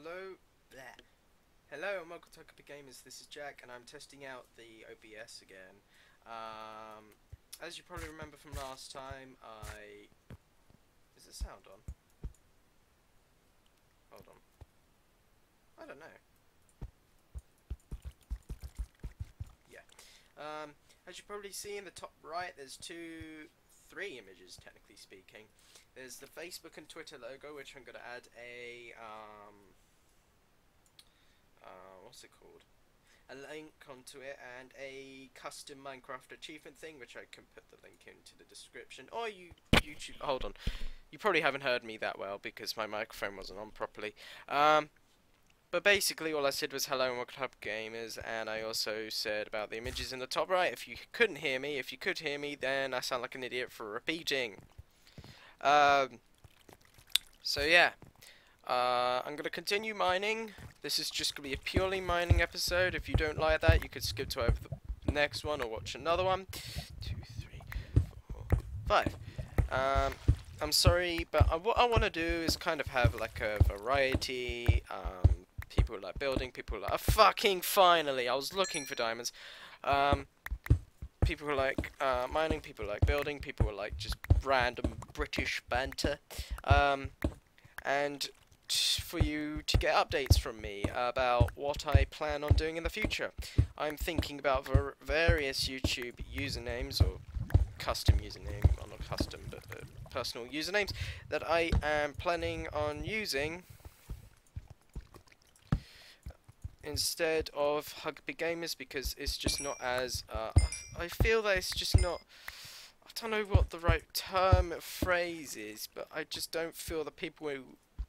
Hello, there. Hello and welcome to Hug A Pig Gamers. This is Jack, and I'm testing out the OBS again. Um, as you probably remember from last time, I is the sound on? Hold on. I don't know. Yeah. Um, as you probably see in the top right, there's two, three images, technically speaking. There's the Facebook and Twitter logo, which I'm going to add a um, what's it called? A link onto it and a custom Minecraft achievement thing, which I can put the link into the description. Or you YouTube. Hold on, you probably haven't heard me that well because my microphone wasn't on properly. Um, but basically, all I said was hello and welcome to Gamers, and I also said about the images in the top right. If you couldn't hear me, if you could hear me, then I sound like an idiot for repeating. Um, so yeah, uh, I'm going to continue mining. This is just going to be a purely mining episode. If you don't like that, you could skip to over the next one or watch another one. Two, three, four, five. Um, I'm sorry, but I, what I want to do is kind of have like a variety. Um, people like building, people like... Oh, fucking finally! I was looking for diamonds. Um, people like uh, mining, people like building, people like just random British banter, um, and for you to get updates from me about what I plan on doing in the future. I'm thinking about various YouTube usernames or custom username, well not custom, but uh, personal usernames that I am planning on using instead of Hug A Pig Gamers because it's just not as uh, I feel that it's just not I don't know what the right term phrase is but I just don't feel that people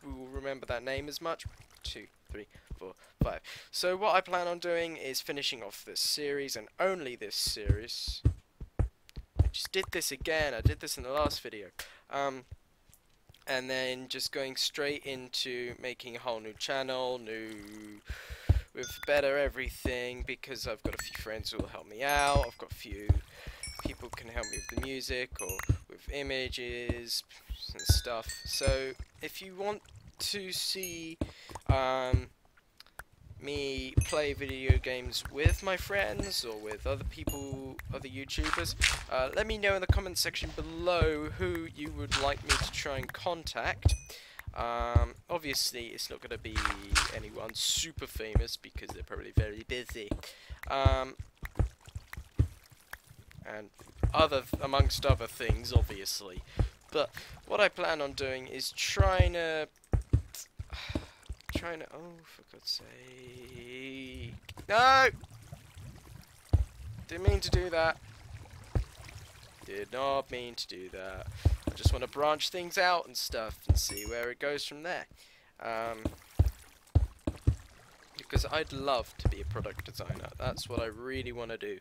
who will remember that name as much. Two three four five. So what I plan on doing is finishing off this series and only this series. I just did this again. I did this in the last video. Um, and then just going straight into making a whole new channel new with better everything because I've got a few friends who will help me out. I've got a few people can help me with the music or images and stuff. So if you want to see um, me play video games with my friends or with other people, other YouTubers, uh, let me know in the comment section below who you would like me to try and contact. Um, obviously, it's not going to be anyone super famous because they're probably very busy. Um, and other, amongst other things, obviously. But what I plan on doing is trying to, trying to. Oh, for God's sake! No! Didn't mean to do that. Did not mean to do that I just want to branch things out and stuff and see where it goes from there. Um, because I'd love to be a product designer. That's what I really want to do.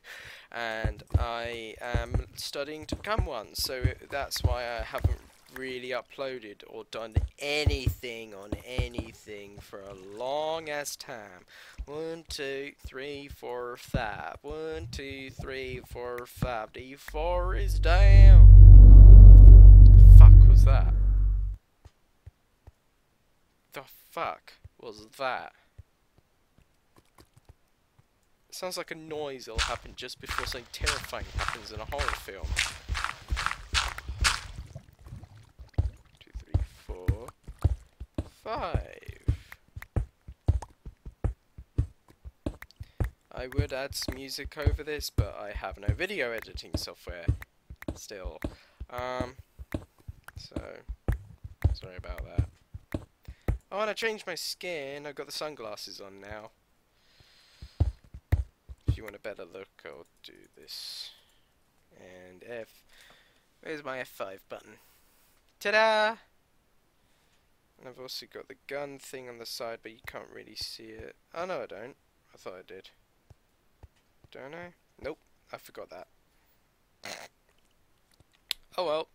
And I am studying to become one. So that's why I haven't really uploaded or done anything on anything for a long ass time. One, two, three, four, five. One, two, three, four, five. D4 is down fuck was that? The fuck was that? Sounds like a noise that'll happen just before something terrifying happens in a horror film. Two, three, four, five. I would add some music over this, but I have no video editing software still. Um, so, sorry about that. I want to change my skin. I've got the sunglasses on now. You want a better look, I'll do this. And F. Where's my F5 button? Ta-da! And I've also got the gun thing on the side, but you can't really see it. Oh, no, I don't. I thought I did. Don't I? Nope. I forgot that. Oh well.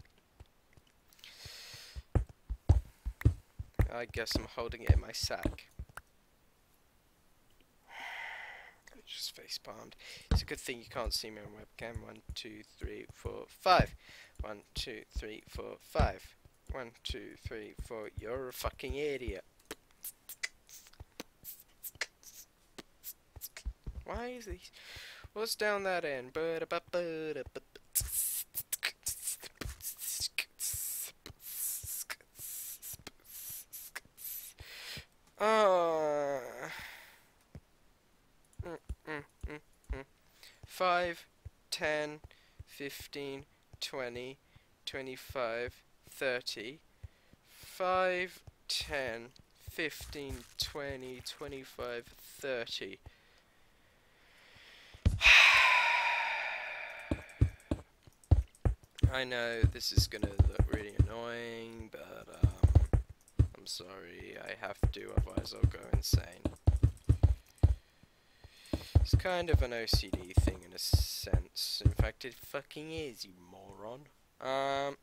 I guess I'm holding it in my sack. just face palmed. It's a good thing you can't see me on webcam. One, two, three, four, five. One, two, three, four, five. One, two, three, four. You're a fucking idiot. Why is this? What's down that end? Oh. 5, 10, 15, 20, 25, 30. 5, 10, 15, 20, 25, 30. I know this is gonna look really annoying, but um, I'm sorry, I have to, otherwise I'll go insane. It's kind of an OCD thing in a sense. In fact, it fucking is, you moron. Um,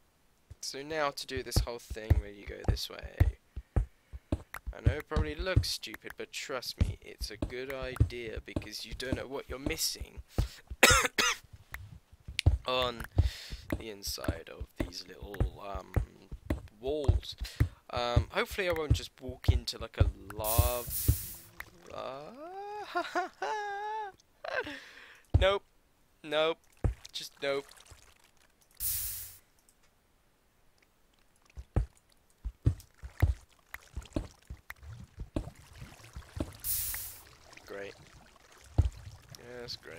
so now to do this whole thing where you go this way. I know it probably looks stupid, but trust me, it's a good idea because you don't know what you're missing on the inside of these little um, walls. Um, hopefully I won't just walk into like a lava... nope. Nope. Just nope. Great. Yeah, that's great.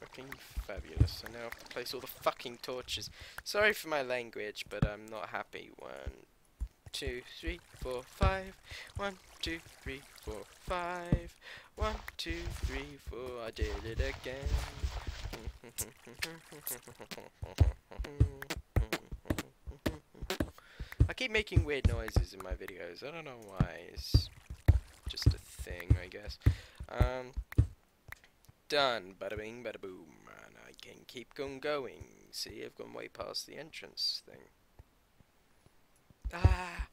Fucking fabulous. I now have to place all the fucking torches. Sorry for my language, but I'm not happy. One, two, three, four, five. One, two, three, four, five. One, two, three, four. I did it again. I keep making weird noises in my videos. I don't know why. It's just a thing, I guess. Um, done. Bada bing, bada boom. And I can keep on going. See, I've gone way past the entrance thing. Ah!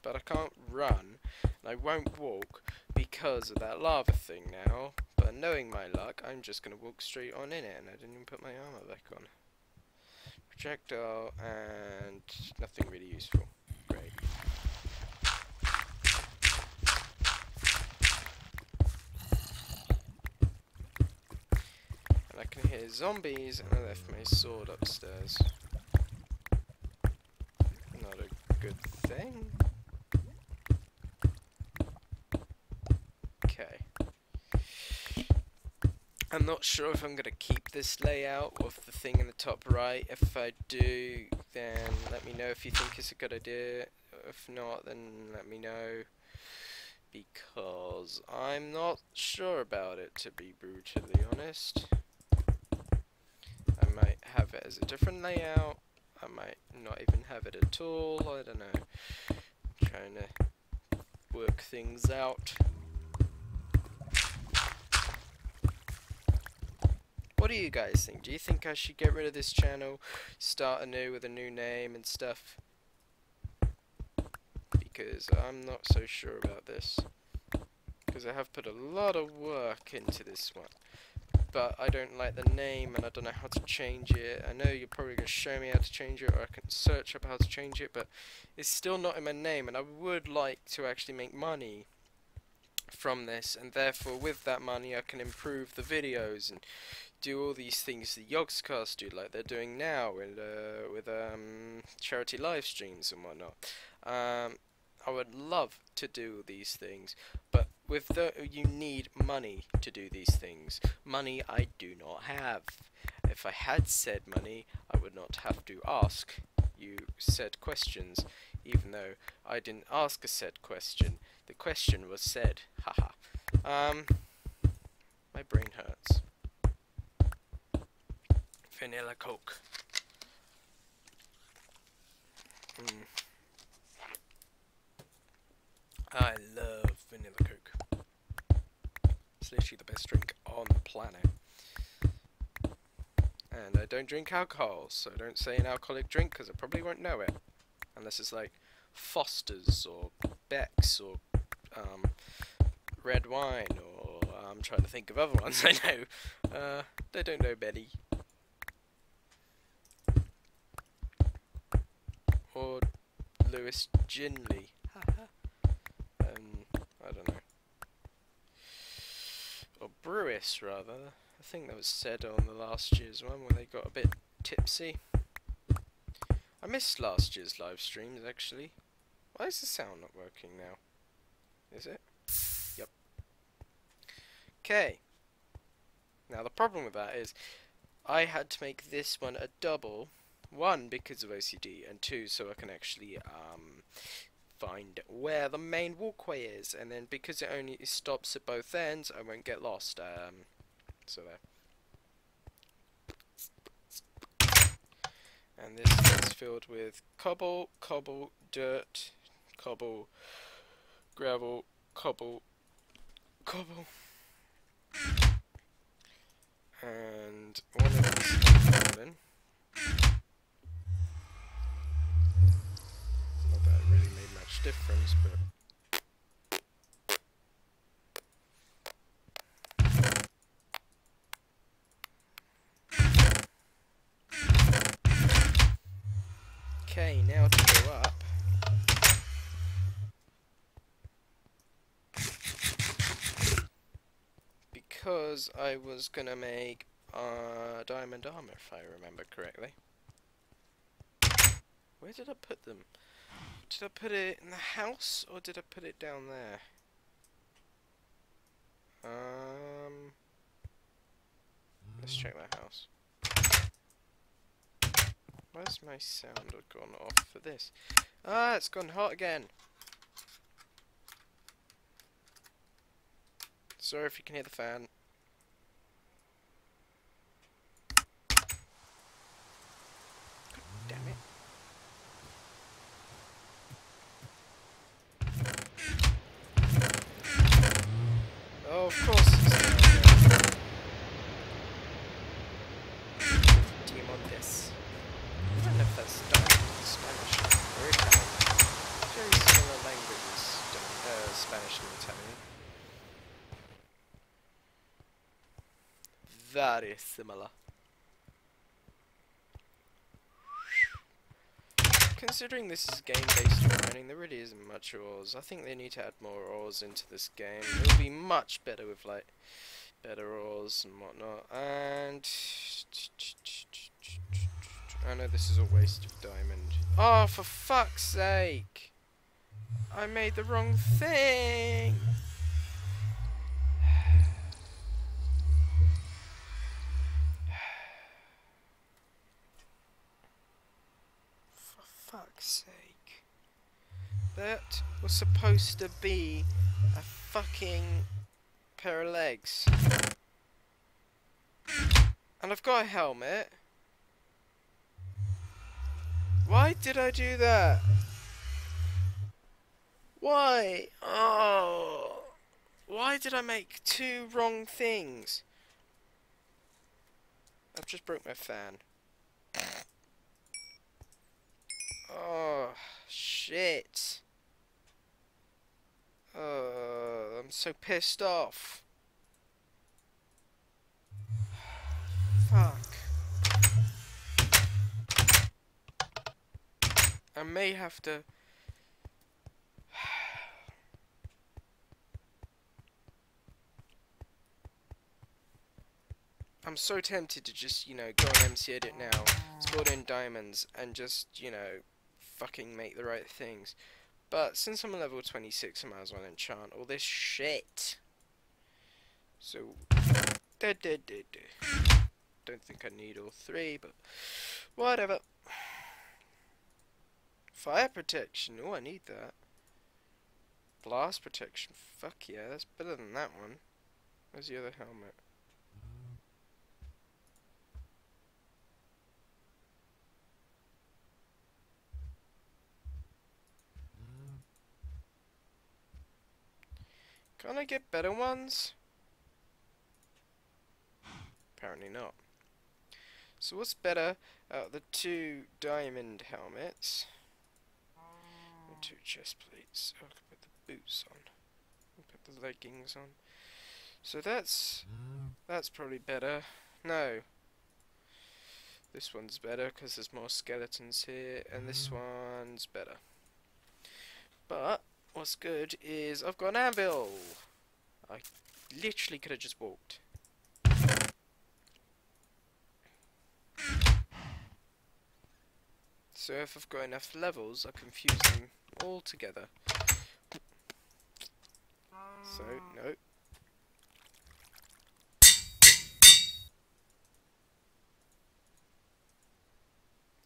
But I can't run, and I won't walk because of that lava thing now. But knowing my luck, I'm just going to walk straight on in it, and I didn't even put my armor back on. Projectile, and nothing really useful. Great. And I can hear zombies, and I left my sword upstairs. Not a good thing. Okay. I'm not sure if I'm going to keep this layout of the thing in the top right. If I do, then let me know if you think it's a good idea. If not, then let me know. Because I'm not sure about it, to be brutally honest. I might have it as a different layout. I might not even have it at all. I don't know. trying to work things out. What do you guys think? Do you think I should get rid of this channel, start anew with a new name and stuff? Because I'm not so sure about this. Because I have put a lot of work into this one. But I don't like the name and I don't know how to change it. I know you're probably going to show me how to change it or I can search up how to change it. But it's still not in my name and I would like to actually make money from this and therefore with that money I can improve the videos and do all these things the Yogscast do, like they're doing now with uh, with um, charity live streams and whatnot. Um, I would love to do these things, but with the you need money to do these things. Money I do not have. If I had said money, I would not have to ask you said questions, even though I didn't ask a said question. The question was said. Haha. um, my brain hurts vanilla coke. Mm. I love vanilla coke. It's literally the best drink on the planet. And I don't drink alcohol, so don't say an alcoholic drink because I probably won't know it. Unless it's like Foster's or Beck's or um, red wine or I'm trying to think of other ones I know. Uh, they don't know Betty. or Lewis Brindley. um, I don't know. this rather. I think that was said on the last year's one when they got a bit tipsy. I missed last year's live streams actually. Why is the sound not working now? Is it? Yep. Okay. Now the problem with that is I had to make this one a double. One, because of OCD, and two, so I can actually um, find where the main walkway is. And then because it only stops at both ends, I won't get lost. Um, so there. And this is filled with cobble, cobble, dirt, cobble, gravel, cobble, cobble. And one of these is. Much difference, but Okay, now to go up. Because I was gonna make uh, diamond armor, if I remember correctly. Where did I put them? Did I put it in the house, or did I put it down there? Um, let's check my house. Where's my sound gone off for this? Ah, it's gone hot again. Sorry if you can hear the fan. God damn it. Demontes. I don't know if that's or Spanish or Italian. Very similar languages, uh, Spanish and Italian. Very similar. Considering this is game based on mining, there really isn't much ores. I think they need to add more ores into this game. It'll be much better with like better ores and whatnot. And I know this is a waste of diamond. Oh, for fuck's sake! I made the wrong thing! For fuck's sake. That was supposed to be a fucking pair of legs. And I've got a helmet. Why did I do that? Why? Oh. Why did I make two wrong things? I've just broke my fan. Oh, shit. Oh, I'm so pissed off. Fuck. I may have to. I'm so tempted to just, you know, go on MC Edit now, score in diamonds, and just, you know, fucking make the right things. But since I'm a level 26, I might as well enchant all this shit. So, da, da, da, don't think I need all three, but whatever. Fire protection, oh I need that. Blast protection, fuck yeah, that's better than that one. Where's the other helmet? Can I get better ones? Apparently not. So what's better of the two diamond helmets? And two chest plates. Oh, I can put the boots on. Put the leggings on. So that's that's probably better. No. This one's better because there's more skeletons here, and this mm. one's better. But what's good is I've got an anvil. I literally could have just walked. So if I've got enough levels, I confuse them all together. So, no.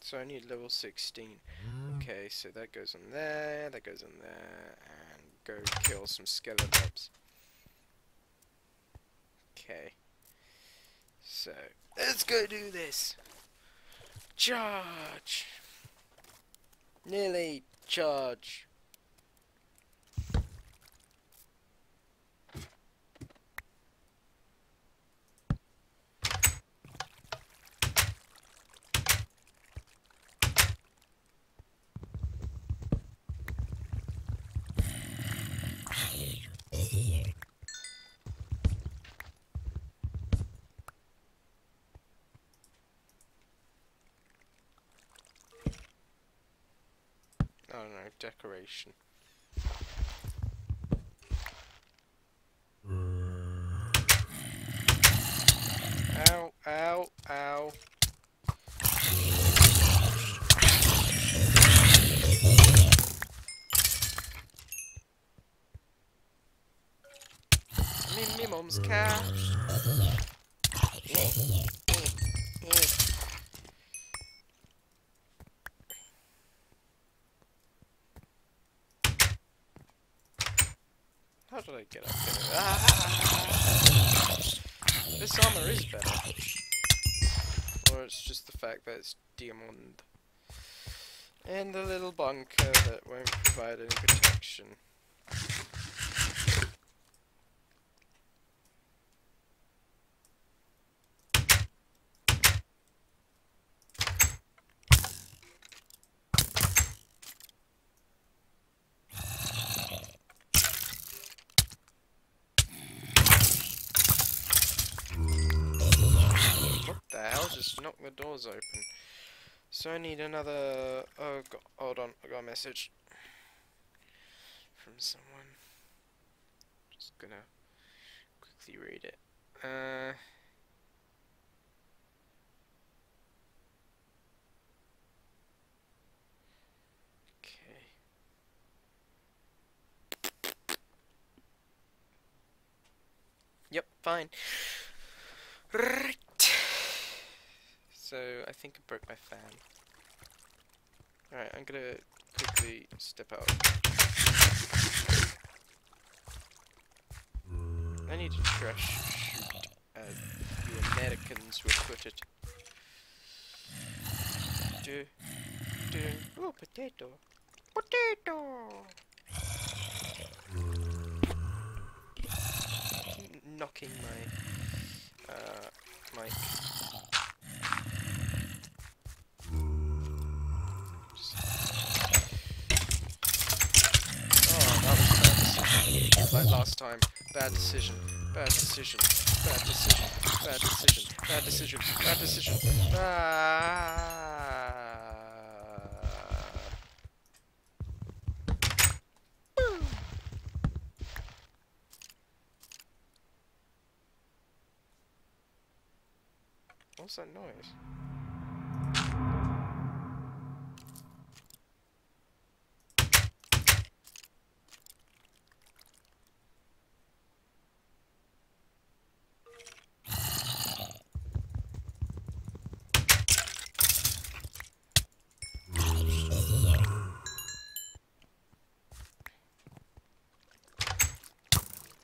So I need level 16. Okay, so that goes in there, that goes in there, and go kill some skeletons. Okay. So, let's go do this! Charge! Nearly charge. Oh no, decoration. Ow, ow, ow. Me mum's cat. Get up? Ah! This armor is better. Or it's just the fact that it's diamond. And the little bunker that won't provide any protection. What the hell? Just knock the doors open. So I need another. Oh, God, hold on. I got a message from someone. Just gonna quickly read it. Uh. Okay. Yep, fine. So I think I broke my fan. Alright, I'm gonna quickly step out. I need to trash shoot as the Americans put it. Do, do, oh, potato. Potato! Knocking my uh, mic. Oh, that was a bad decision. Like last time. Bad decision. Bad decision. Bad decision. Bad decision. Bad decision. Bad decision. Ah. Boom. What's that noise?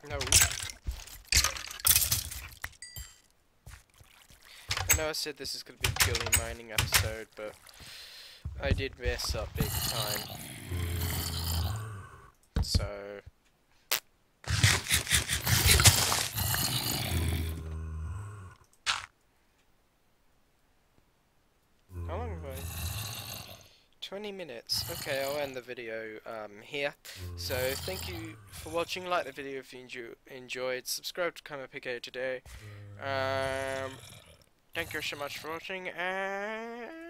No. I know I said this is going to be a purely mining episode, but I did mess up big time. So... How long have I... 20 minutes. Okay, I'll end the video um, here. So, thank you for watching. Like the video if you enjo enjoyed. Subscribe to Kama Pico today. Um, thank you so much for watching, and...